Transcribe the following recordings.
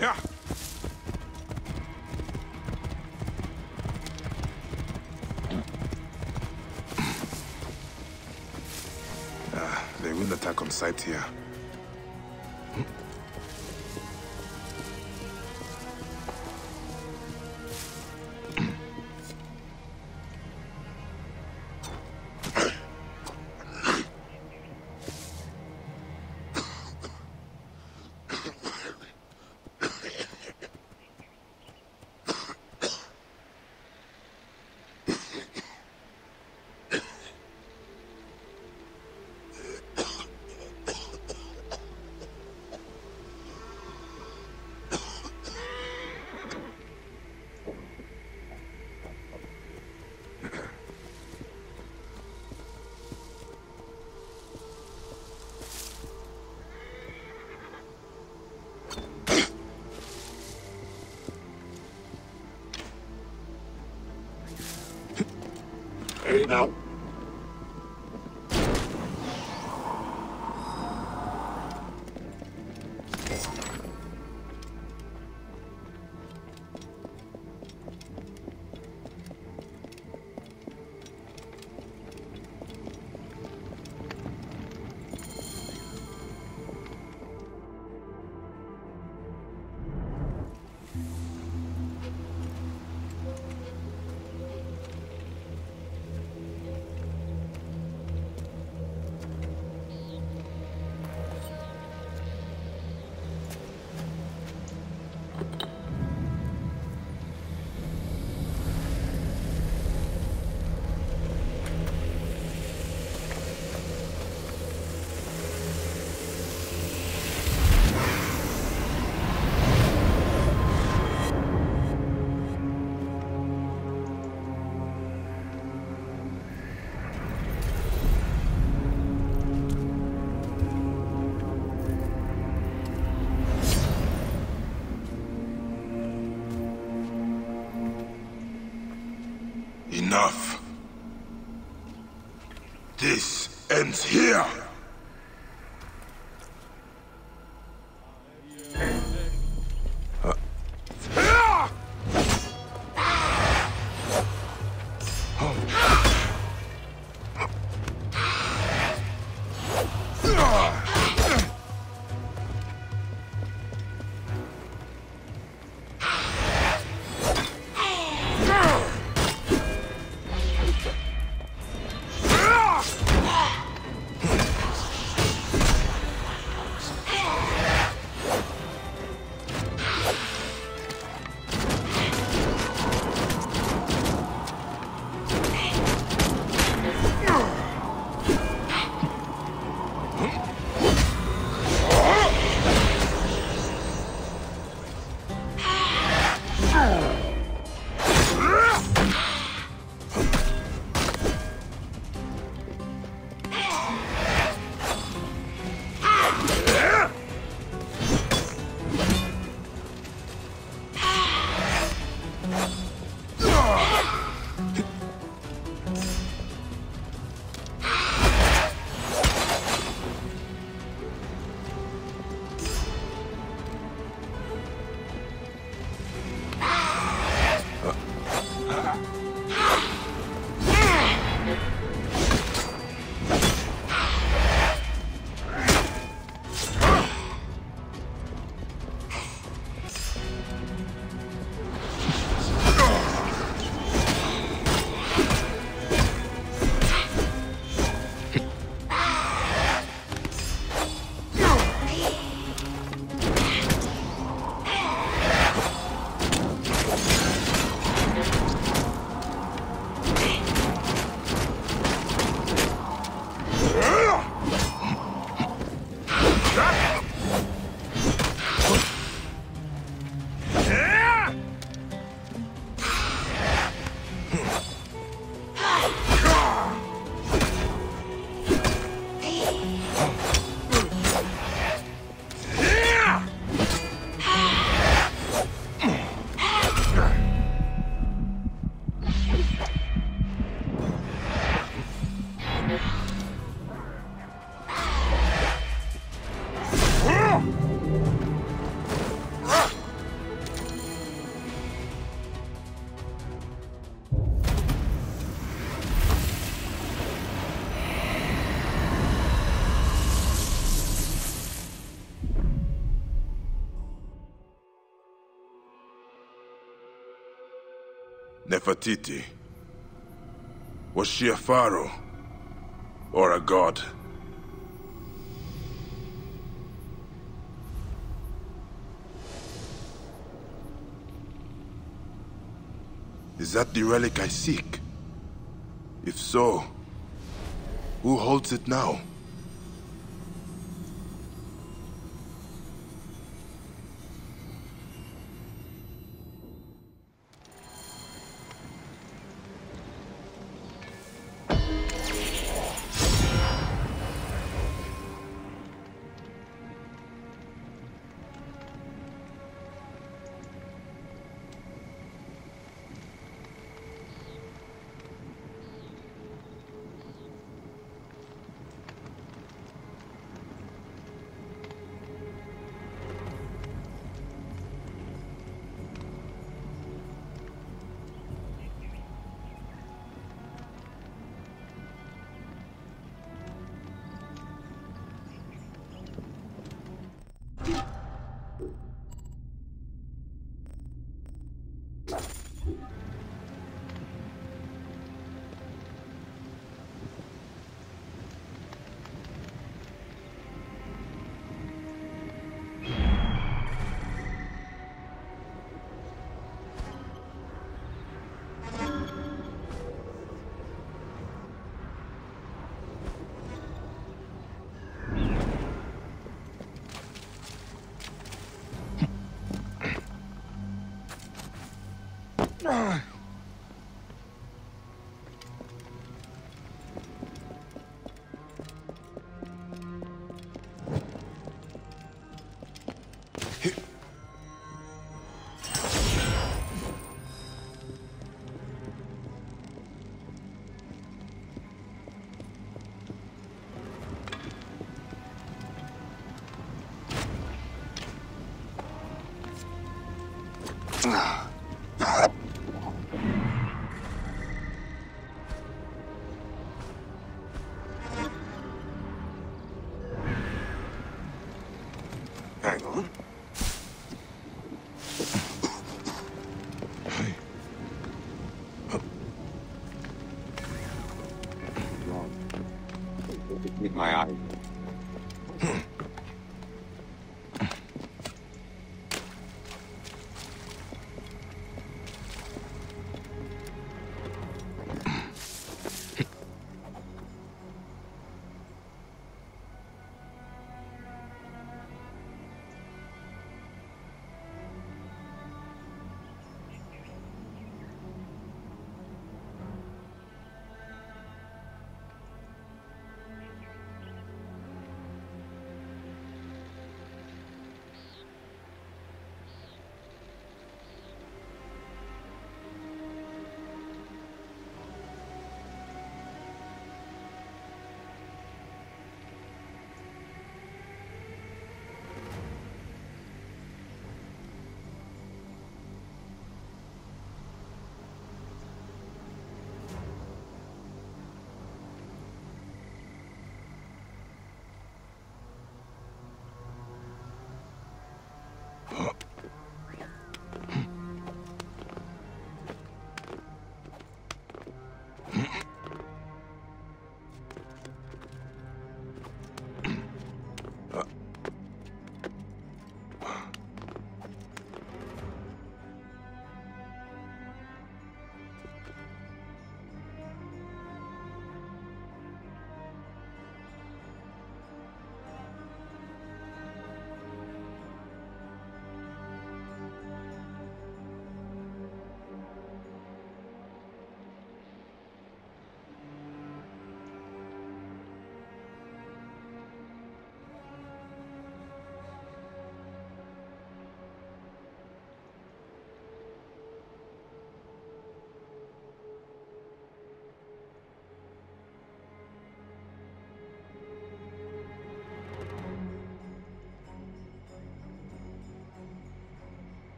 Yeah. Ah, they will attack on sight here. Nefertiti. Was she a pharaoh? Or a god? Is that the relic I seek? If so, who holds it now? you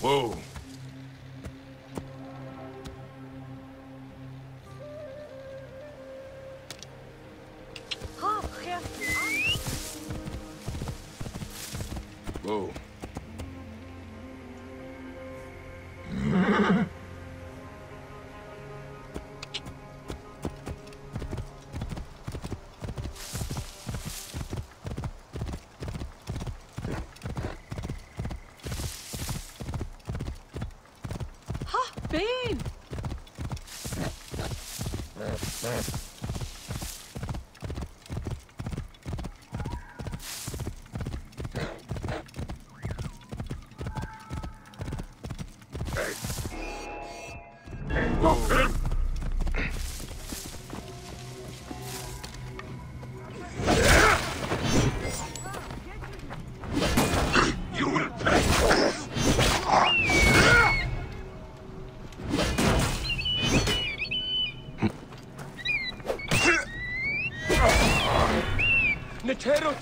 Whoa.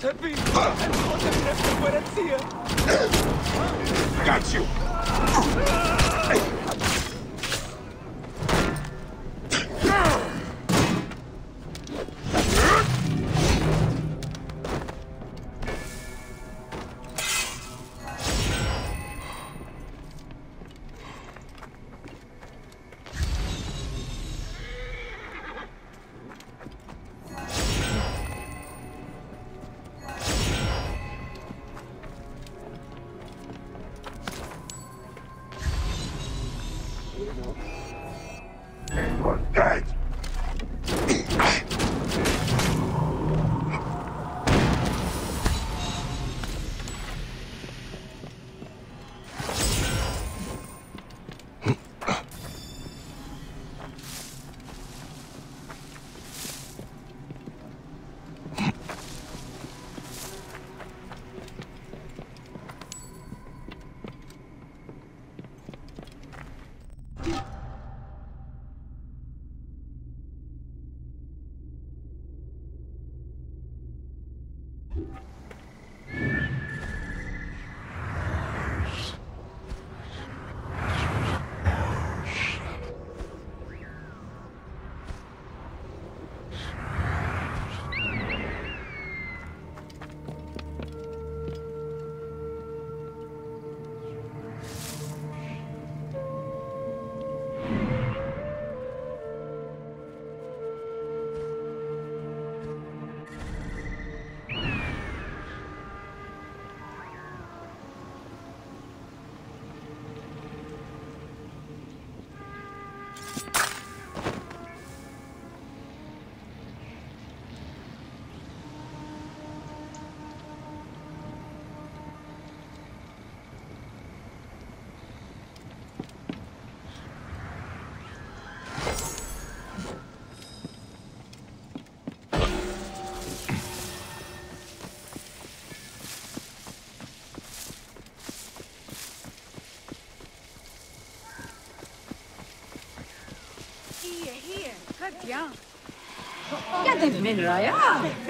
Giuseppe! En grote vreugde voor het zien! Here, here. Good, yeah. Get them in, Raya.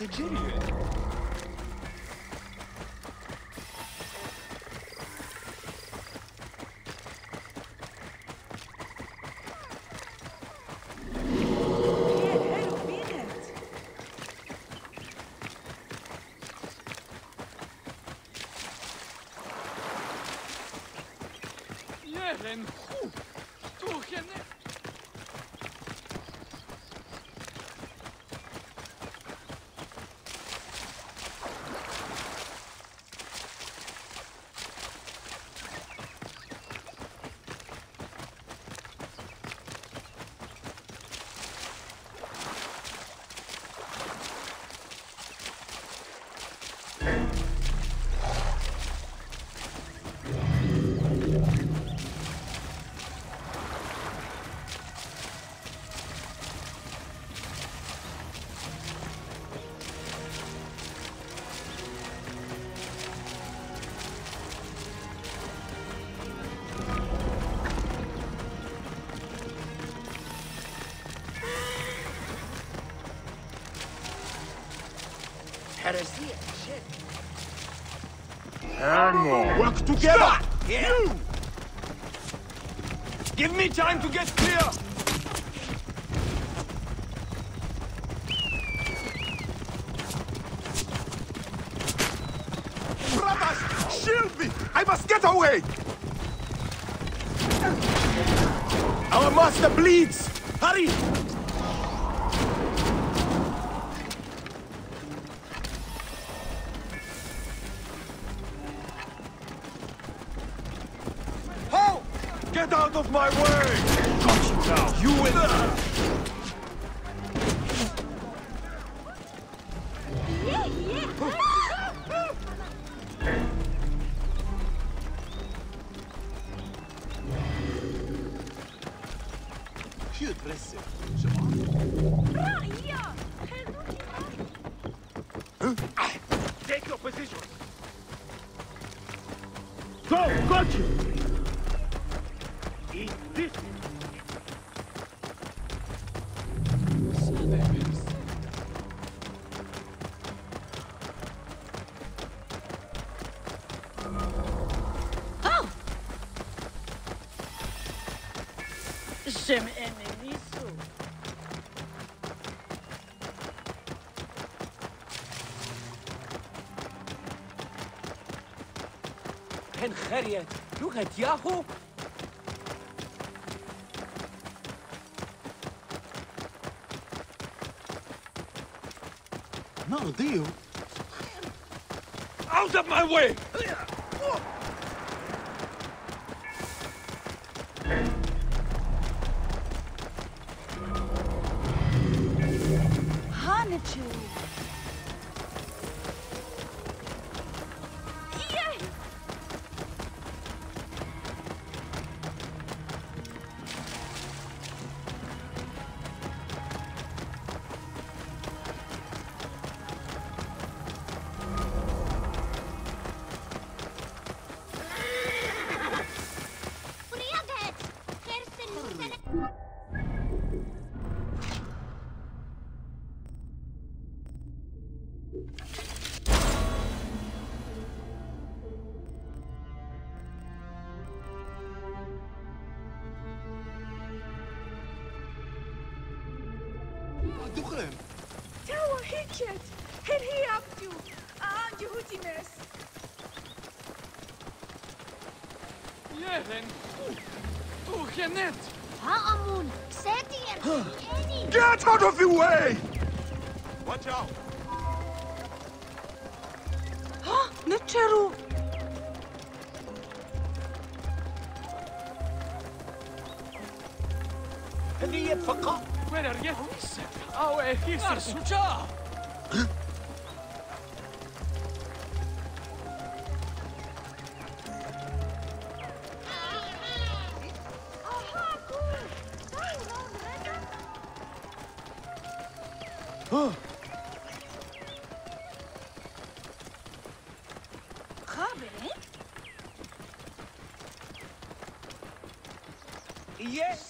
Eni sicilië. Jeren Hang on. Work together! You! Give me time to get clear! Brothers, shield me! I must get away! Our master bleeds! Hurry! Ken Harriet, you had Yahoo? Not a deal. Out of my way!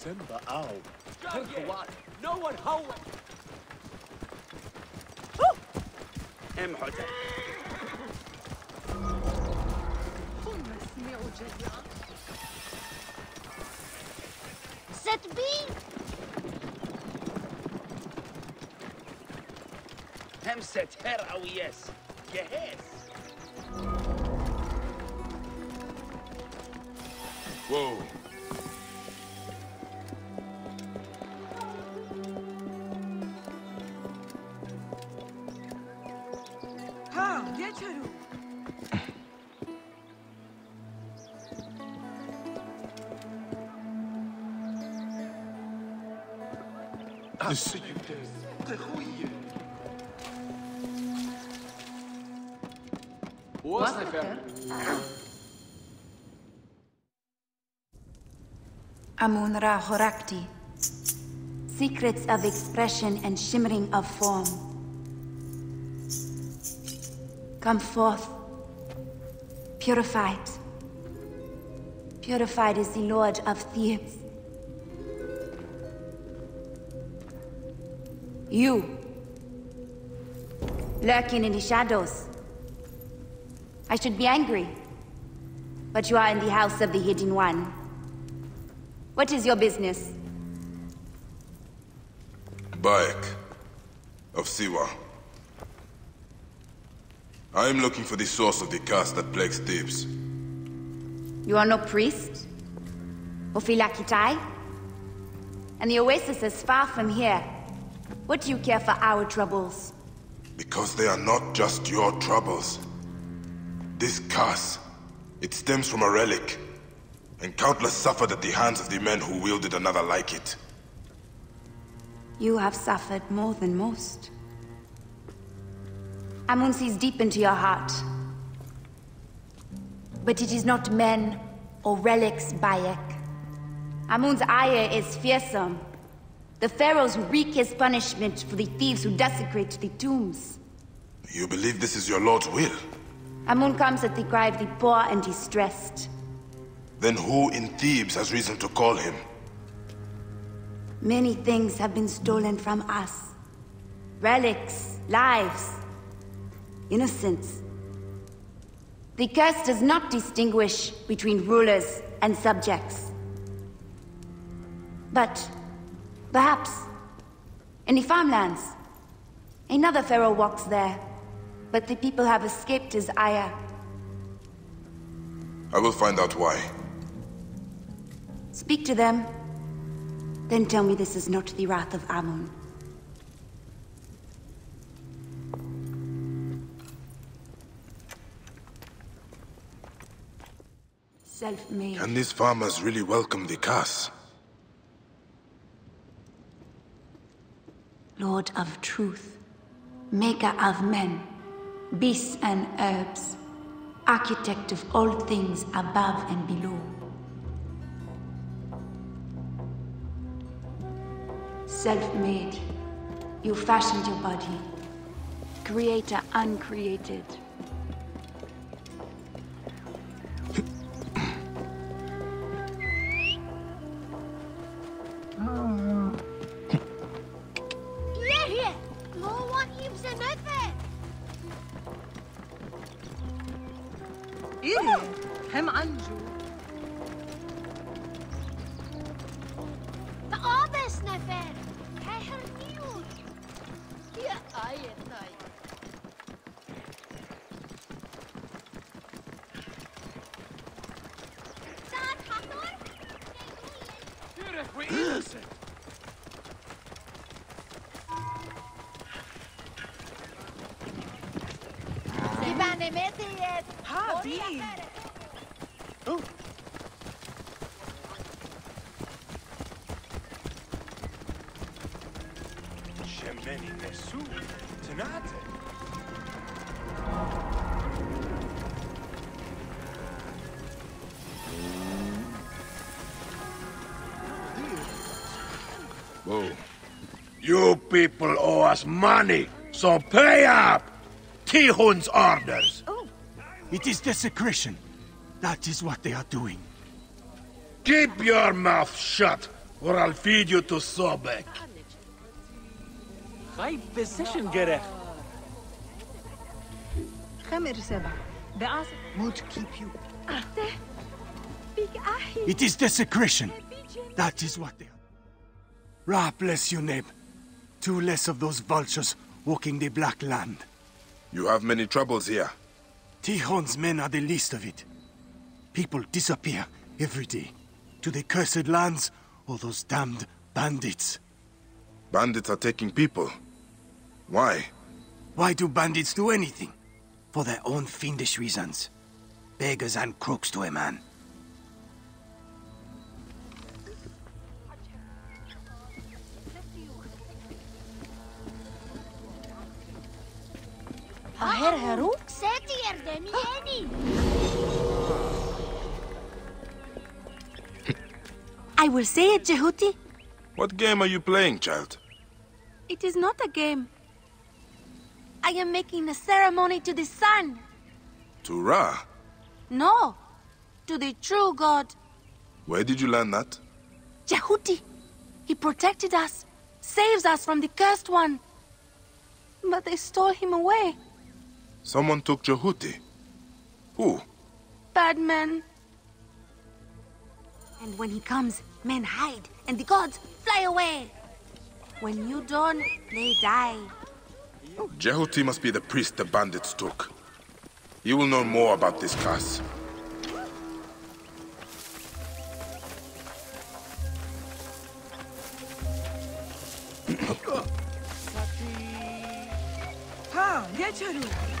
إيه Simba ow. Herkhawat No one هو ام حسن. Set B. همسة هر او يس. جهاز. Whoa. jaloux. Le séducteur, Amun Ra Horakti. Secrets of expression and shimmering of form. Come forth. Purified. Purified is the Lord of Thebes. You. lurking in the shadows. I should be angry. But you are in the house of the Hidden One. What is your business? Bayek of Siwa. I am looking for the source of the curse that plagues Thebes. You are no priest? Ophilakitai? And the oasis is far from here. What do you care for our troubles? Because they are not just your troubles. This curse, it stems from a relic. And countless suffered at the hands of the men who wielded another like it. You have suffered more than most. Amun sees deep into your heart. But it is not men or relics, Bayek. Amun's ire is fearsome. The pharaohs wreak his punishment for the thieves who desecrate the tombs. You believe this is your lord's will? Amun comes at the cry of the poor and distressed. Then who in Thebes has reason to call him? Many things have been stolen from us. Relics, lives, innocence. The curse does not distinguish between rulers and subjects. But, perhaps, in the farmlands, another pharaoh walks there, but the people have escaped his ire. I will find out why. Speak to them, then tell me this is not the wrath of Amun. Self-made. Can these farmers really welcome the curse? Lord of truth, maker of men, beasts and herbs, architect of all things above and below. Self-made, you fashioned your body, creator uncreated. people owe us money, so pay up! Tihun's orders. It is desecration. That is what they are doing. Keep your mouth shut, or I'll feed you to Sobek. High position gerecht. خمر سبع بقاس موت keep you Big Ahi! It is desecration. That is what they are. Ra bless you, Neb. Two less of those vultures walking the Black Land. You have many troubles here. Tihon's men are the least of it. People disappear every day. To the cursed lands or those damned bandits. Bandits are taking people. Why? Why do bandits do anything? For their own fiendish reasons. Beggars and crooks to a man. A herheru? Ah. I will say it, Jehuti. What game are you playing, child? It is not a game. I am making a ceremony to the sun. To Ra? No, to the true god. Where did you learn that? Jehuti. He protected us, saves us from the cursed one. But they stole him away. Someone took Jehuti. Who? Bad men. And when he comes, men hide, and the gods fly away. When you don't, they die. Jehuti must be the priest the bandits took. You will know more about this curse. Ha, geçerim.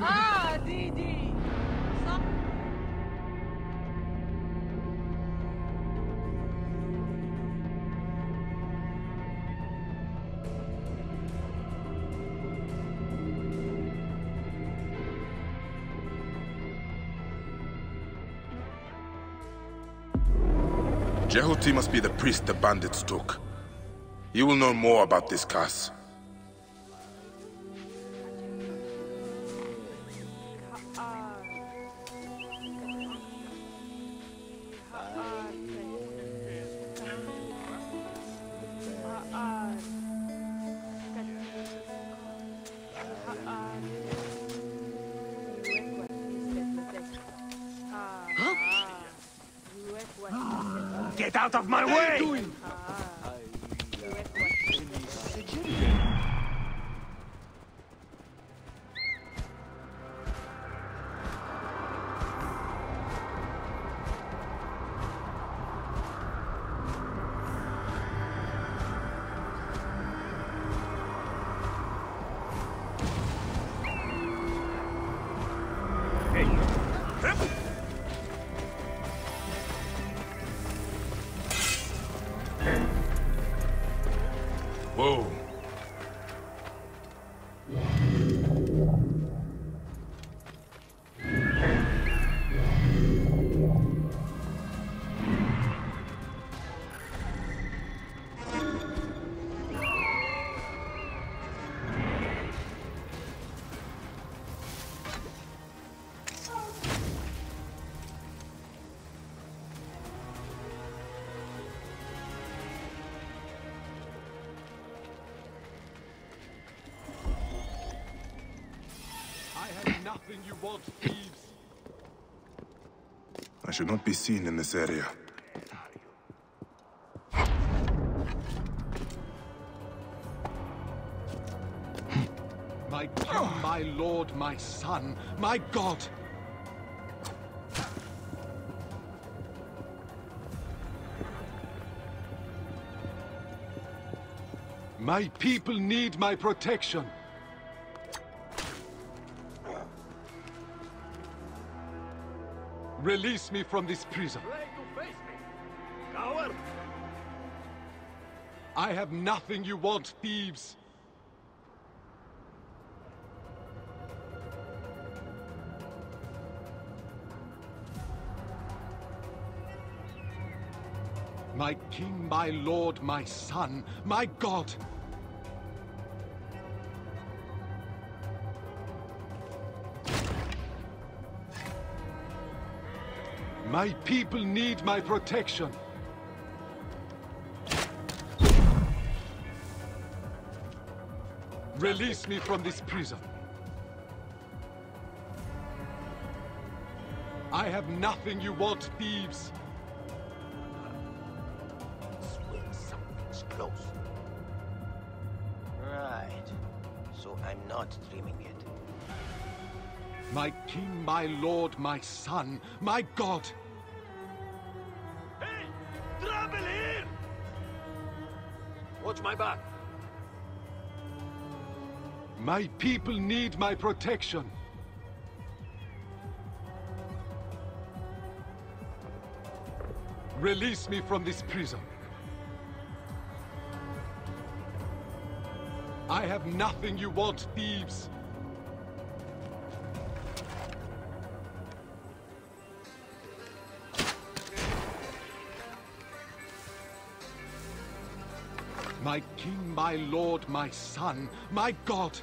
Ah, Didi. Jehuti must be the priest the bandits took. You will know more about this curse. Get out of my way! Should not be seen in this area. My king, my lord, my son, my god! My people need my protection. Release me from this prison. I have nothing you want, thieves. My king, my lord, my son, my god! My people need my protection. Release me from this prison. I have nothing you want, thieves. Swear something's close. Right. So I'm not dreaming it. My king, my lord, my son, my god! Hey! Trouble here! Watch my back. My people need my protection. Release me from this prison. I have nothing you want, thieves. My king, my lord, my son, my god!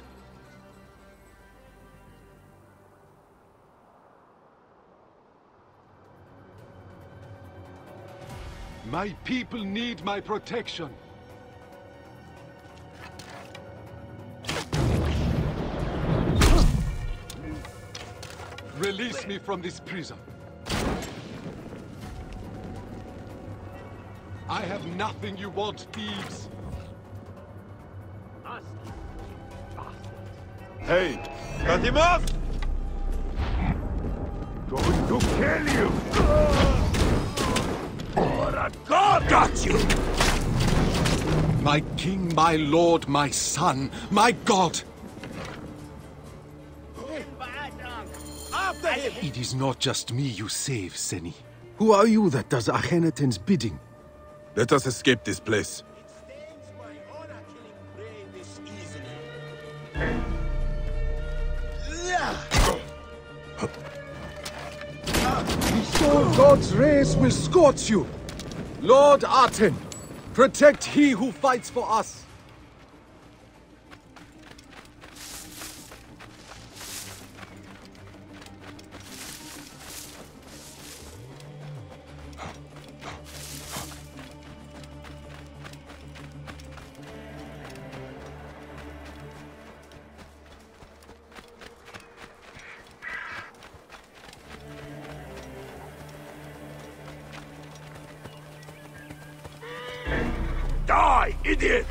My people need my protection. Release me from this prison. I have nothing you want, thieves. Hey, cut him off! Going to kill you! Oh, God got you! My king, my lord, my son, my god! After him! It is not just me you save, Seni. Who are you that does Akhenaten's bidding? Let us escape this place. Rays will scorch you! Lord Aten, protect he who fights for us! Idiot!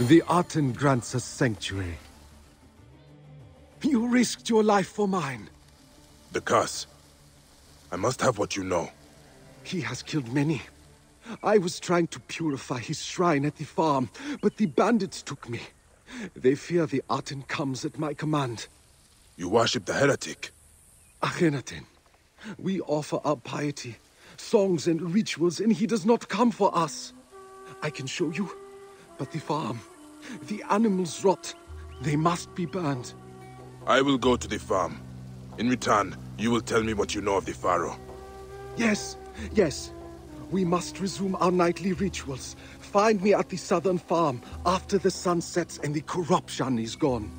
The Aten grants us sanctuary. You risked your life for mine. The curse. I must have what you know. He has killed many. I was trying to purify his shrine at the farm, but the bandits took me. They fear the Aten comes at my command. You worship the heretic. Akhenaten, we offer our piety, songs and rituals, and he does not come for us. I can show you, but the farm, the animals rot. They must be burned. I will go to the farm. In return, you will tell me what you know of the Pharaoh. Yes, yes. We must resume our nightly rituals. Find me at the southern farm after the sun sets and the corruption is gone.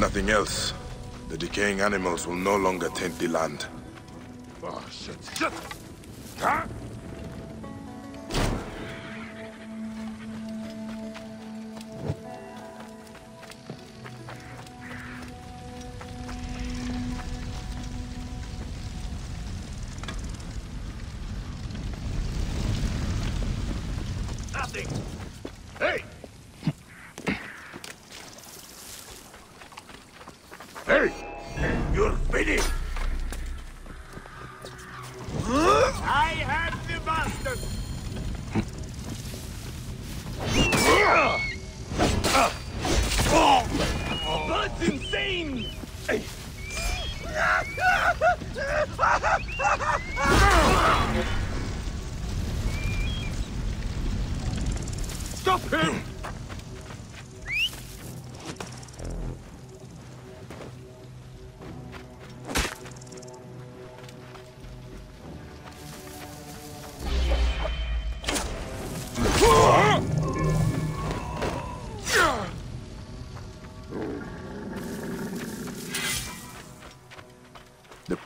Nothing else, the decaying animals will no longer taint the land.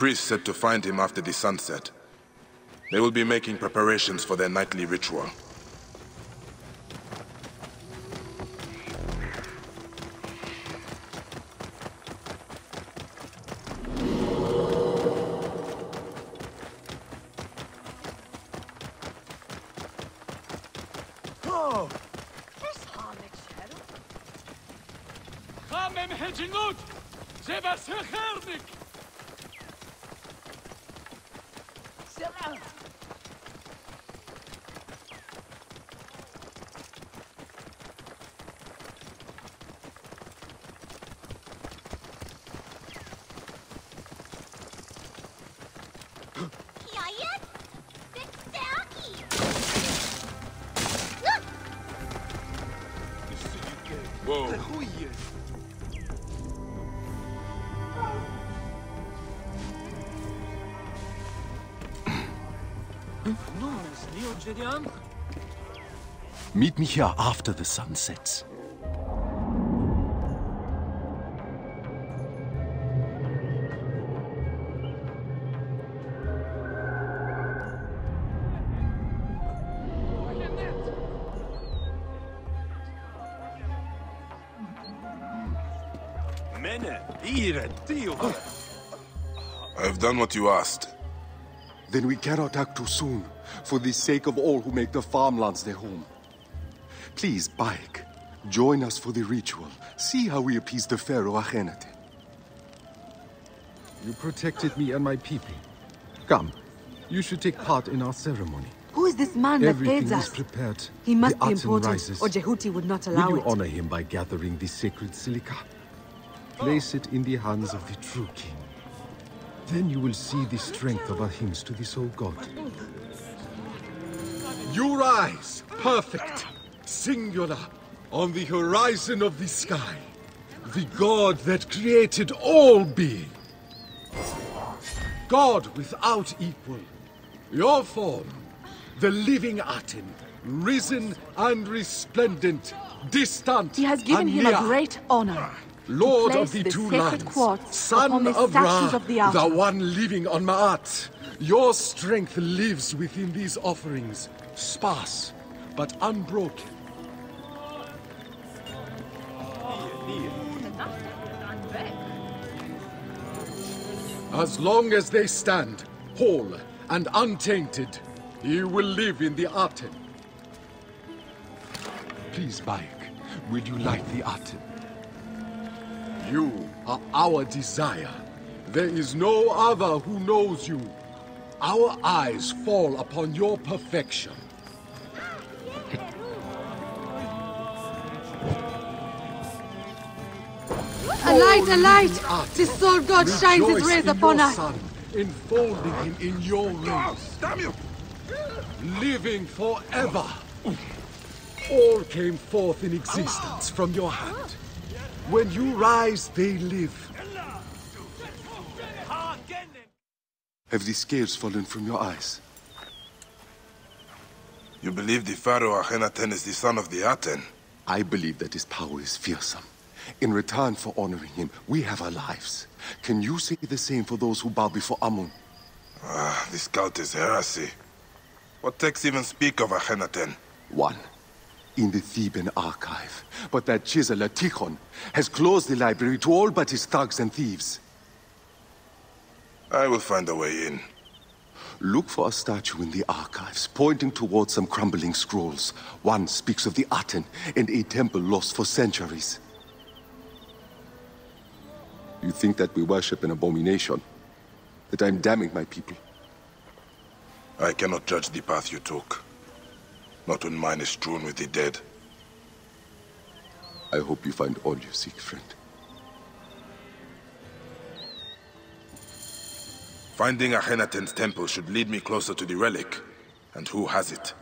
Priest said to find him after the sunset. They will be making preparations for their nightly ritual. Meet me here after the sun sets. Done what you asked. Then we cannot act too soon, for the sake of all who make the farmlands their home. Please, Bayek, join us for the ritual. See how we appease the Pharaoh Akhenaten. You protected me and my people. Come, you should take part in our ceremony. Who is this man that Everything aids is us? prepared. He must the be important, rises. or Jehuti would not allow Will you it. honor him by gathering the sacred silica? Place it in the hands of the true king. Then you will see the strength of our hymns to this old god. You rise, perfect, singular, on the horizon of the sky. The god that created all being. God without equal. Your form, the living Aten, risen and resplendent, distant He has given him a great honor. Lord of the, the two lands, son of Ra, of the the one living on Ma'at. Your strength lives within these offerings, sparse but unbroken. As long as they stand, whole and untainted, he will live in the Aten. Please, Bayek, will you light the Aten? You are our desire. There is no other who knows you. Our eyes fall upon your perfection. A light, a light! Aten, The sole god shines his rejoice rays in upon your us. Son, enfolding him in your rays. Damn you! living forever. All came forth in existence from your hand. When you rise, they live. Have the scales fallen from your eyes? You believe the Pharaoh Akhenaten is the son of the Aten? I believe that his power is fearsome. In return for honoring him, we have our lives. Can you say the same for those who bow before Amun? Ah, this cult is heresy. What texts even speak of Akhenaten? One. In the Theban archive. But that chiseler Tikhon has closed the library to all but his thugs and thieves. I will find a way in. Look for a statue in the archives, pointing towards some crumbling scrolls. One speaks of the Aten and a temple lost for centuries. You think that we worship an abomination? That I'm damning my people? I cannot judge the path you took. Not when mine is strewn with the dead. I hope you find all you seek, friend. Finding Akhenaten's temple should lead me closer to the relic. And who has it?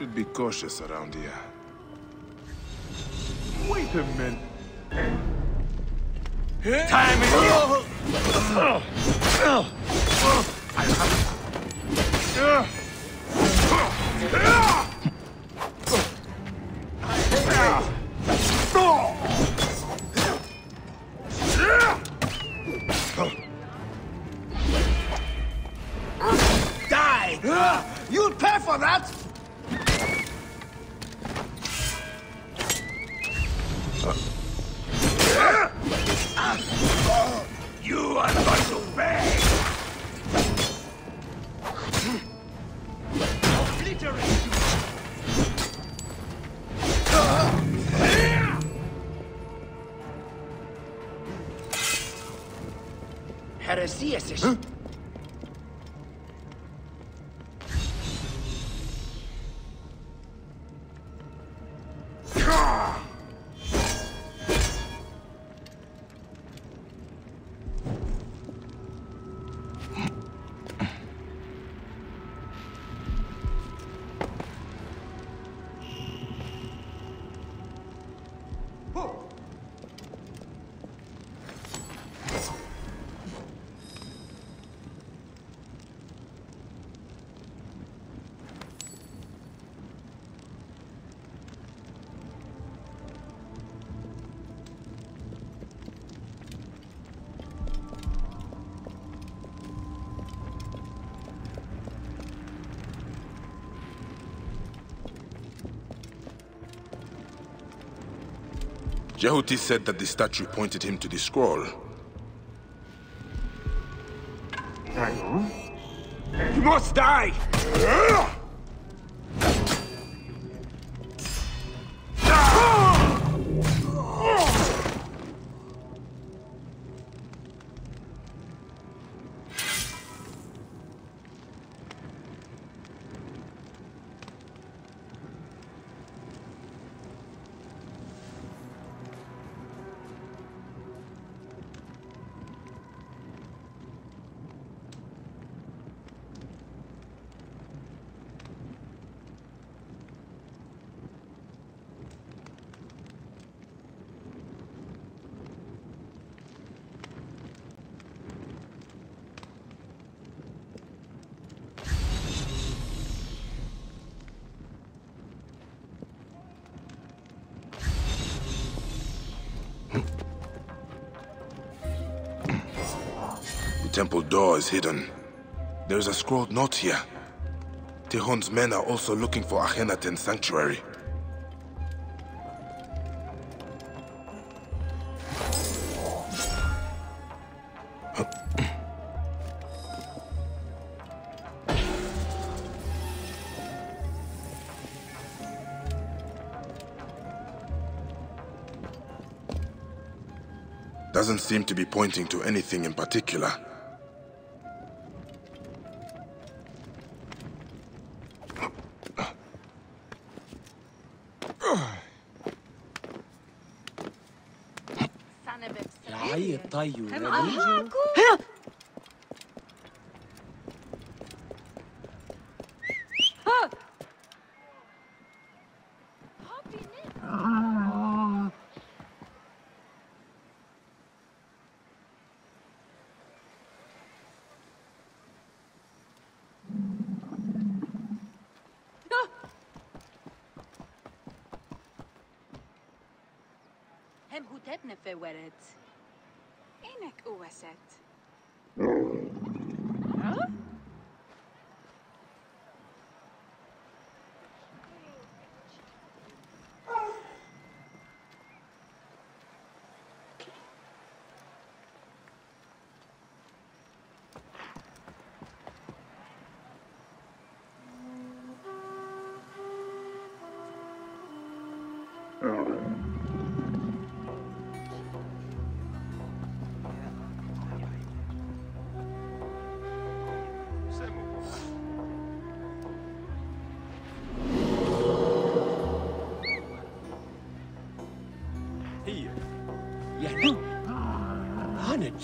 Should be cautious around here. Wait a minute! Time is Jehuti said that the statue pointed him to the scroll. You must die! Temple door is hidden. There is a scrolled note here. Tihon's men are also looking for Akhenaten's sanctuary. Doesn't seem to be pointing to anything in particular. try you. Come on, hard, hem hotep ne fe. هي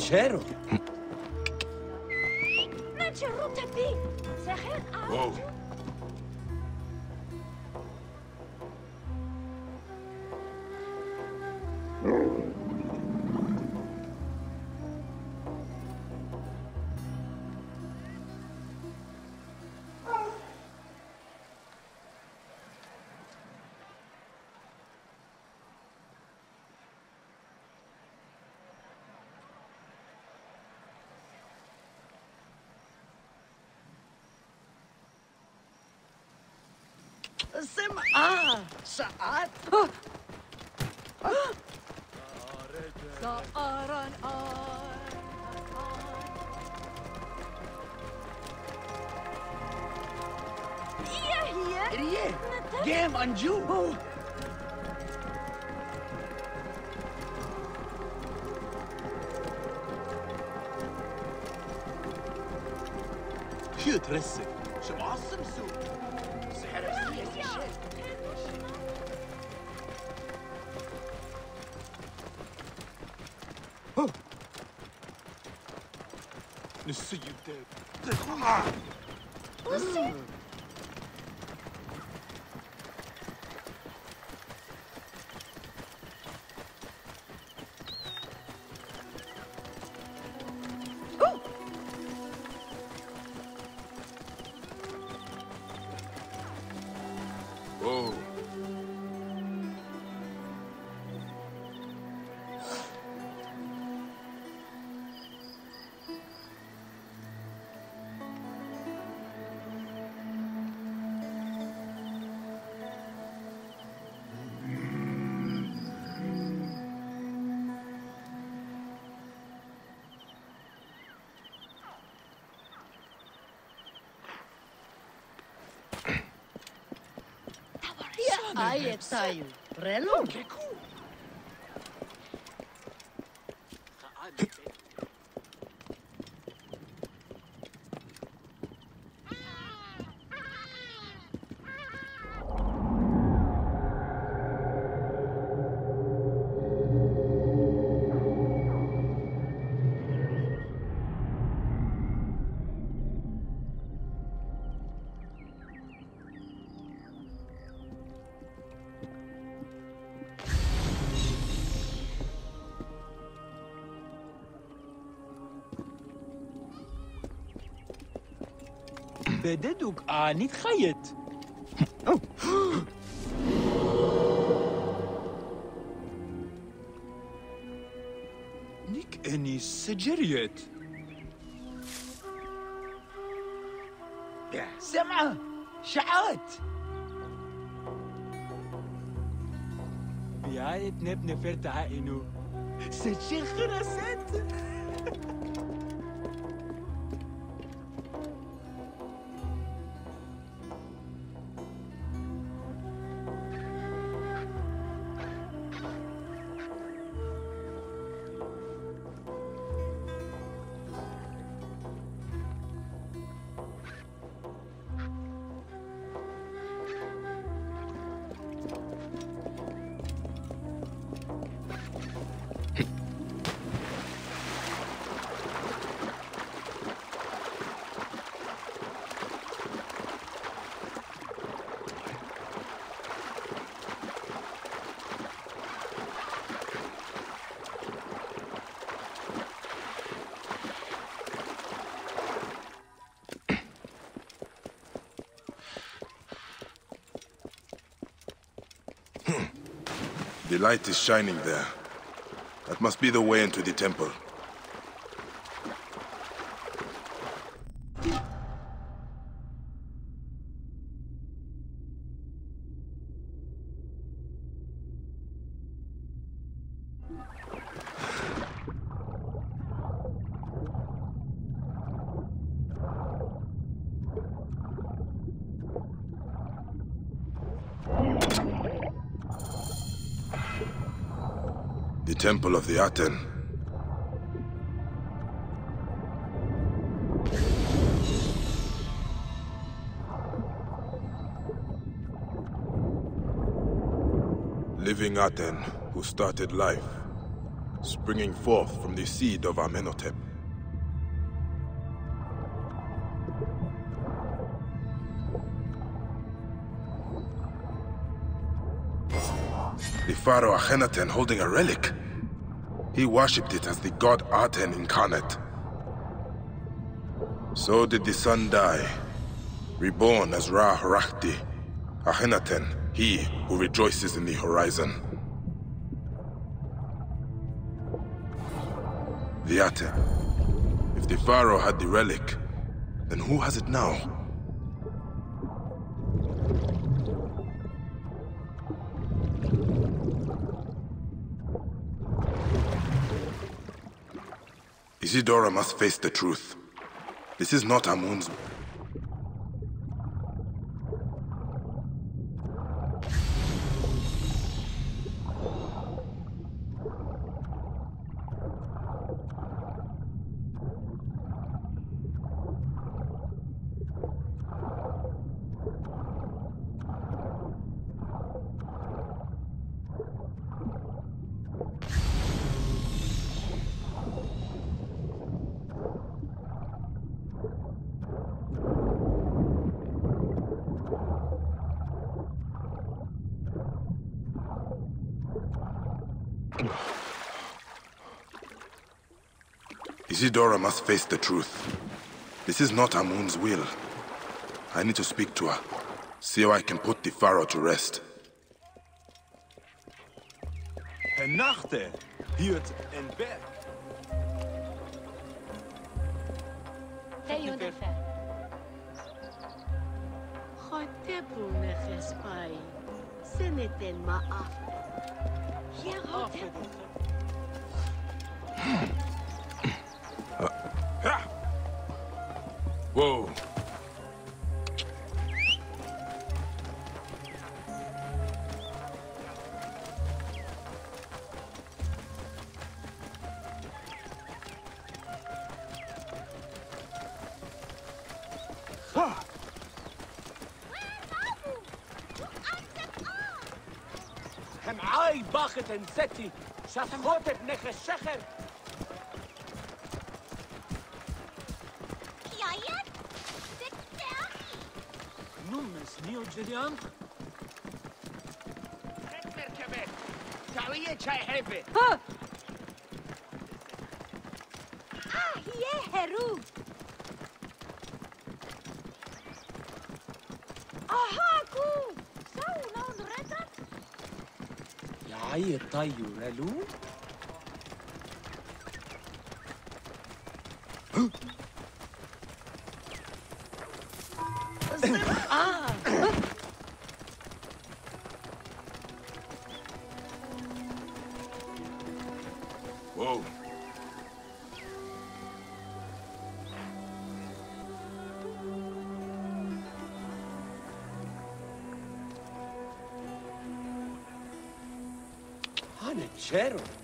Gero? saat? Searan-aran. Ihr hier? Rie, gem Ahí está, Relo. بدد آه، و آنیت خیت نیک اینی سجریت سمع شعات بیایت نب نفرت عینو سجی خرسته The light is shining there. That must be the way into the temple. The Temple of the Aten. Living Aten, who started life, springing forth from the seed of Amenhotep. The pharaoh Akhenaten holding a relic. He worshipped it as the god Aten incarnate. So did the sun die, reborn as Ra Horakhti, Akhenaten, he who rejoices in the horizon. The Aten. If the pharaoh had the relic, then who has it now? Isidora must face the truth. This is not Amun's... Isidora must face the truth. This is not Amun's will. I need to speak to her. See how I can put the Pharaoh to rest. Hernachte, hiert en bed. خاطبون خسپایی سنت المعافر یه Whoa. معاي باخت انستي شفخوت بنخ الشخر Neil Gideon? Ah, ये हेरू अहाकू साउना उन रेता याई तायू रेलू Sério?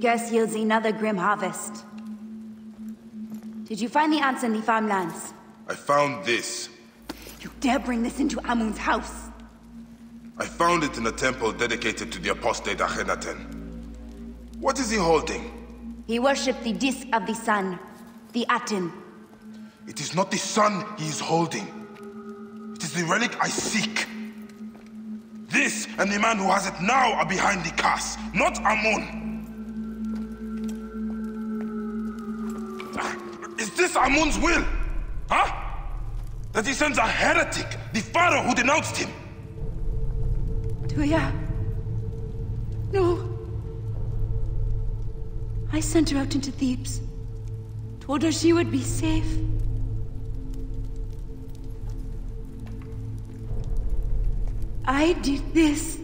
The curse yields another grim harvest. Did you find the answer in the farmlands? I found this. You dare bring this into Amun's house? I found it in a temple dedicated to the apostate Akhenaten. What is he holding? He worshipped the disk of the sun, the Aten. It is not the sun he is holding. It is the relic I seek. This and the man who has it now are behind the curse, not Amun. Amun's will? Huh? That he sends a heretic, the pharaoh who denounced him? Tuya. No. I sent her out into Thebes. Told her she would be safe. I did this.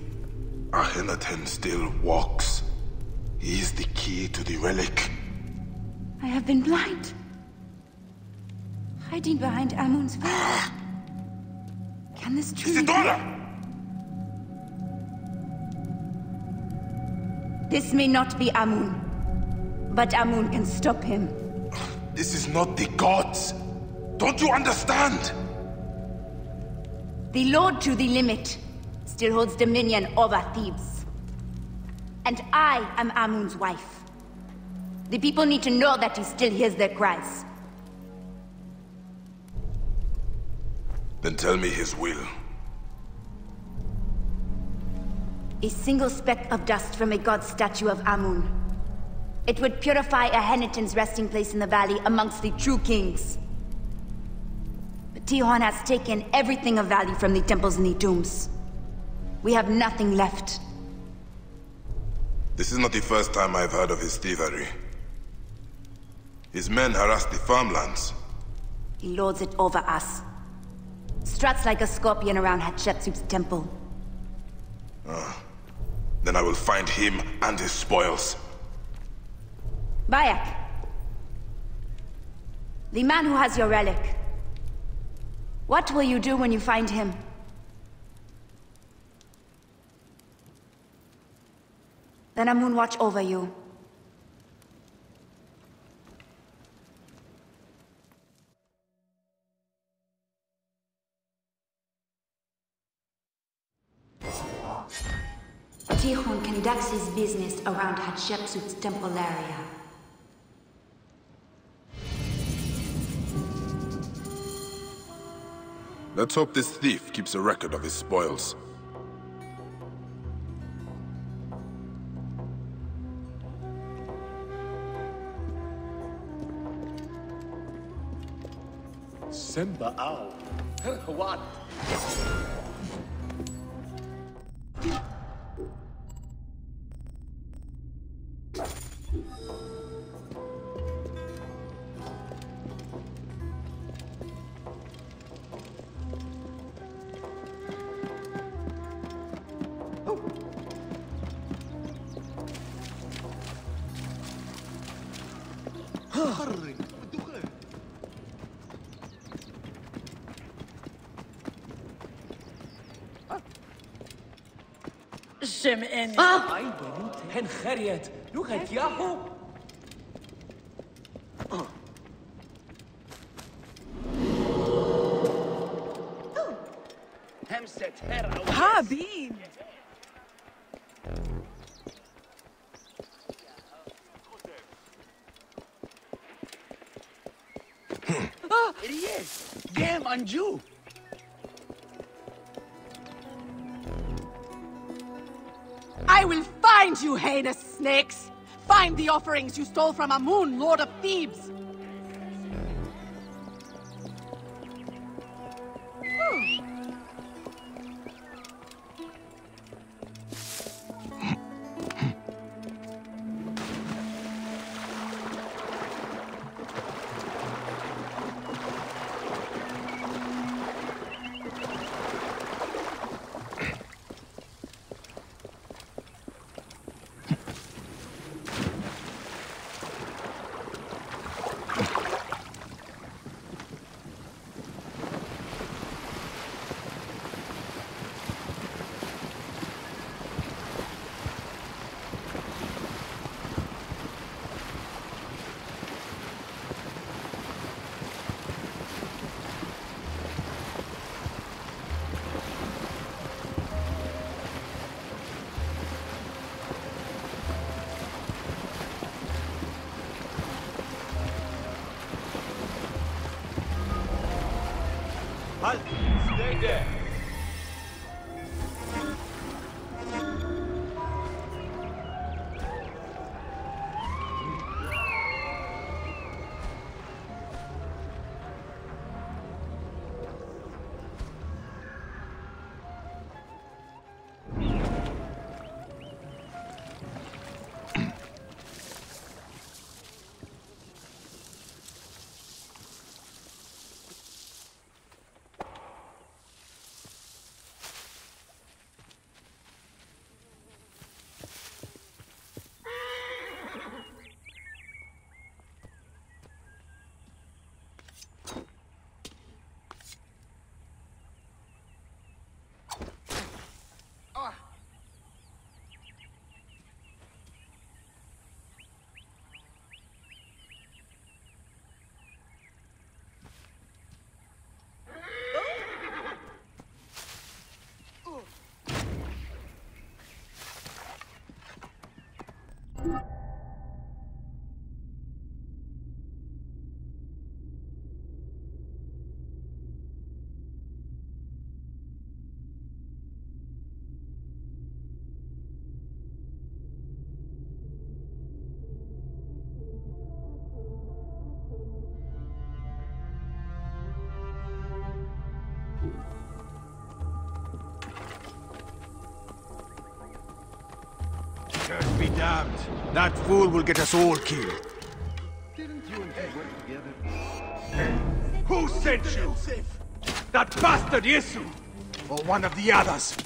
Akhenaten still walks. He is the key to the relic. I have been blind. Hiding behind Amun's veil. Can this truly Isidora! be? This may not be Amun, but Amun can stop him. This is not the gods. Don't you understand? The Lord to the limit still holds dominion over Thebes. And I am Amun's wife. The people need to know that he still hears their cries. Then tell me his will. A single speck of dust from a god statue of Amun. It would purify Akhenaten's resting place in the valley amongst the true kings. But Tihon has taken everything of value from the temples and the tombs. We have nothing left. This is not the first time I've heard of his thievery. His men harass the farmlands. He lords it over us. Struts like a scorpion around Hatshepsut's temple. Ah. Then I will find him and his spoils. Bayek. The man who has your relic. What will you do when you find him? Then Amun watch over you. Tihon conducts his business around Hatshepsut's temple area. Let's hope this thief keeps a record of his spoils. Simba Ow. what? كم أنا آه. انخريت لغة ياهو. آه. همست هر ها بين ريس جيم انجوك you, heinous snakes! Find the offerings you stole from Amun, Lord of Thebes! Damned. That fool will get us all killed. Who sent you? That bastard Yesu! Or one of the others?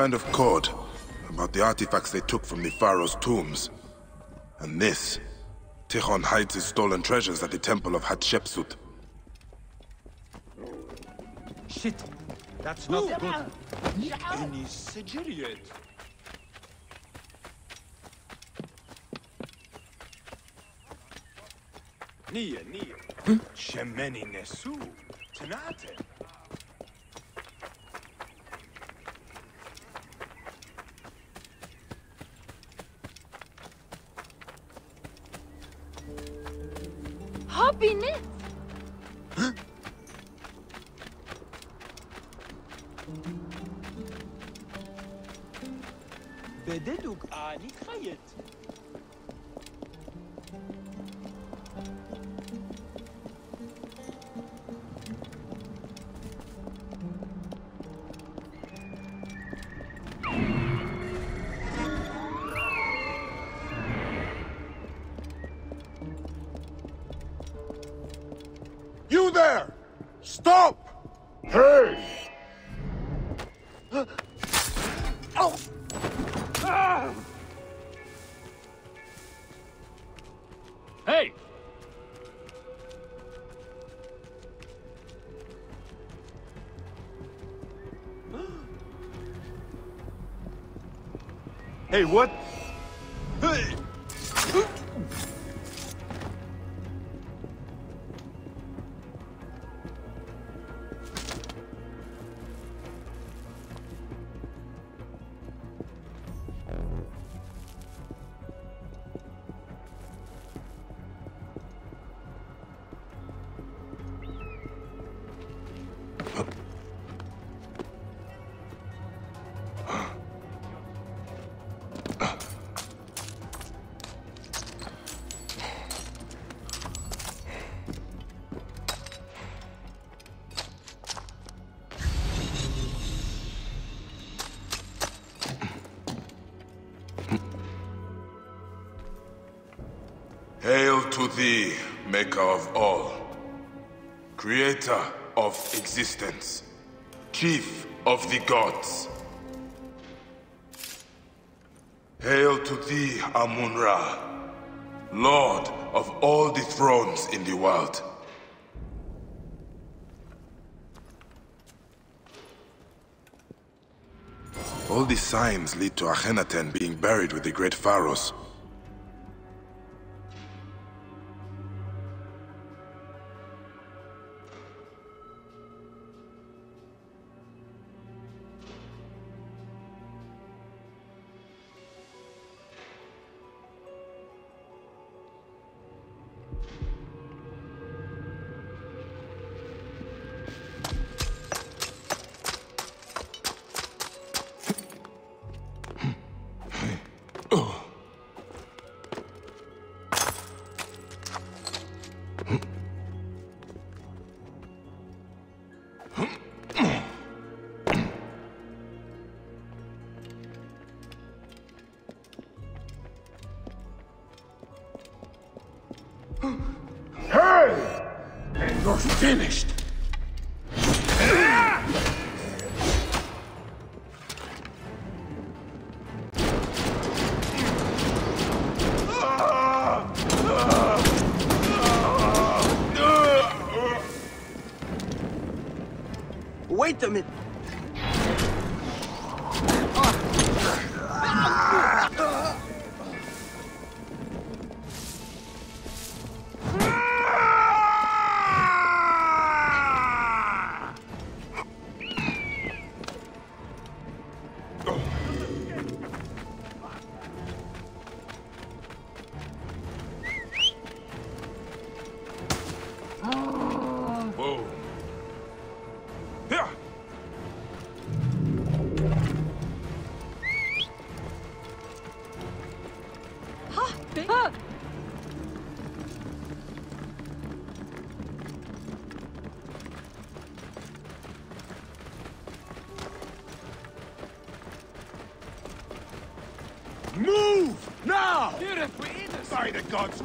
Kind of code about the artifacts they took from the pharaoh's tombs. And this, Tichon hides his stolen treasures at the temple of Hatshepsut. Shit! That's not good. Any Sigiriot. Nia, Nia. Hmm? Shemeni Nesu. Tenate. beni. Hey, what? Maker of all. Creator of existence. Chief of the gods. Hail to thee, Amun-Ra. Lord of all the thrones in the world. All these signs lead to Akhenaten being buried with the great pharaohs. Finished!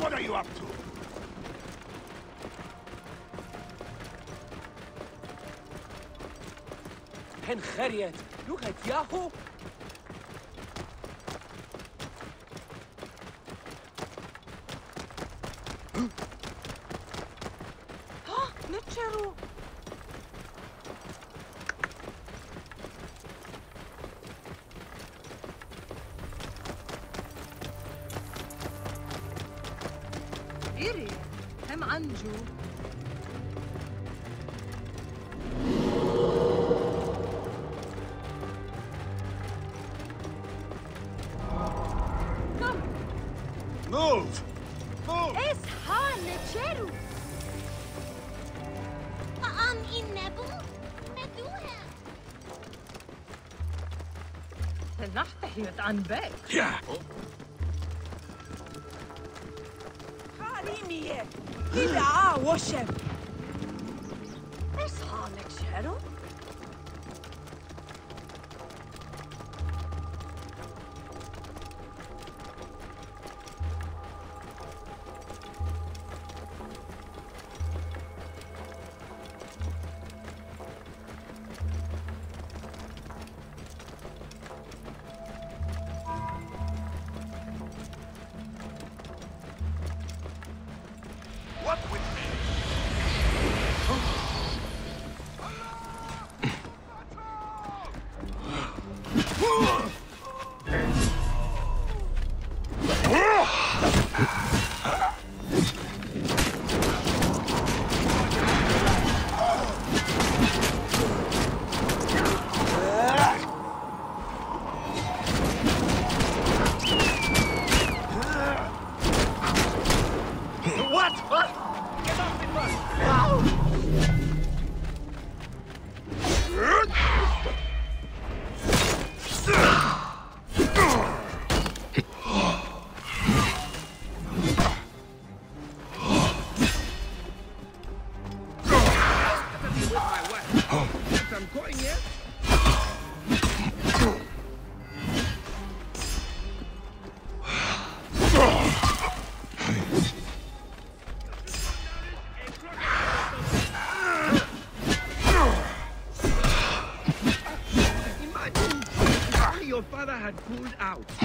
What are you up here at Yeah. Oh. Had pulled out.